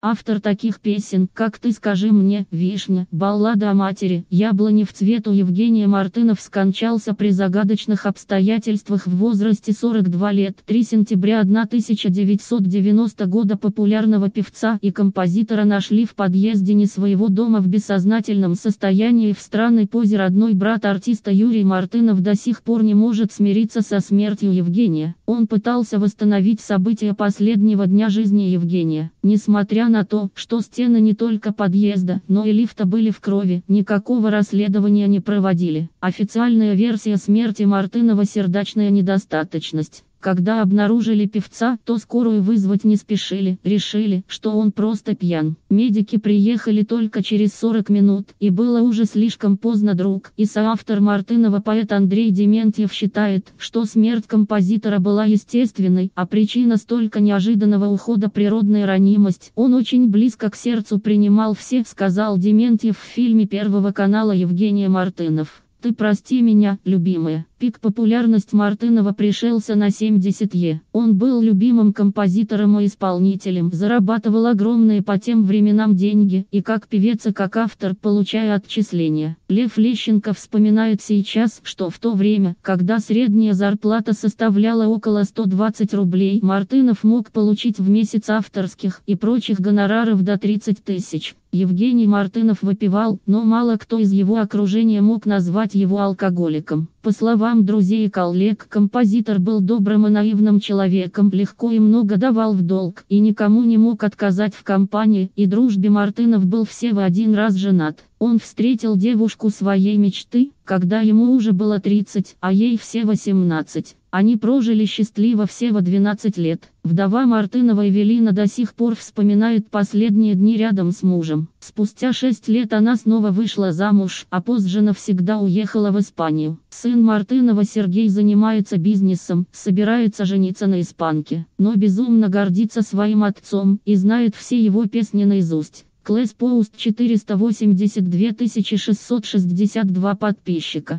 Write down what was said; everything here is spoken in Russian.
Автор таких песен, как «Ты скажи мне», «Вишня», «Баллада о матери», «Яблони в цвету» Евгения Мартынов скончался при загадочных обстоятельствах в возрасте 42 лет. 3 сентября 1990 года популярного певца и композитора нашли в подъезде не своего дома в бессознательном состоянии в странной позе родной брат артиста Юрий Мартынов до сих пор не может смириться со смертью Евгения. Он пытался восстановить события последнего дня жизни Евгения. Несмотря на то, что стены не только подъезда, но и лифта были в крови, никакого расследования не проводили. Официальная версия смерти Мартынова сердечная недостаточность. Когда обнаружили певца, то скорую вызвать не спешили, решили, что он просто пьян. Медики приехали только через 40 минут, и было уже слишком поздно друг. И соавтор Мартынова поэт Андрей Дементьев считает, что смерть композитора была естественной, а причина столько неожиданного ухода природная ранимость. Он очень близко к сердцу принимал все, сказал Дементьев в фильме Первого канала Евгения Мартынов. Ты прости меня, любимая. Пик популярность Мартынова пришелся на 70 е. Он был любимым композитором и исполнителем, зарабатывал огромные по тем временам деньги, и как певец и как автор получая отчисления. Лев Лещенко вспоминает сейчас, что в то время, когда средняя зарплата составляла около 120 рублей, Мартынов мог получить в месяц авторских и прочих гонораров до 30 тысяч. Евгений Мартынов выпивал, но мало кто из его окружения мог назвать его алкоголиком. По словам друзей и коллег, композитор был добрым и наивным человеком, легко и много давал в долг, и никому не мог отказать в компании, и дружбе Мартынов был всего один раз женат. Он встретил девушку своей мечты, когда ему уже было 30, а ей все 18. Они прожили счастливо всего 12 лет. Вдова Мартынова Эвелина до сих пор вспоминает последние дни рядом с мужем. Спустя 6 лет она снова вышла замуж, а позже навсегда уехала в Испанию. Сын Мартынова Сергей занимается бизнесом, собирается жениться на испанке, но безумно гордится своим отцом и знает все его песни наизусть. Клэс Поуст 482 662 подписчика.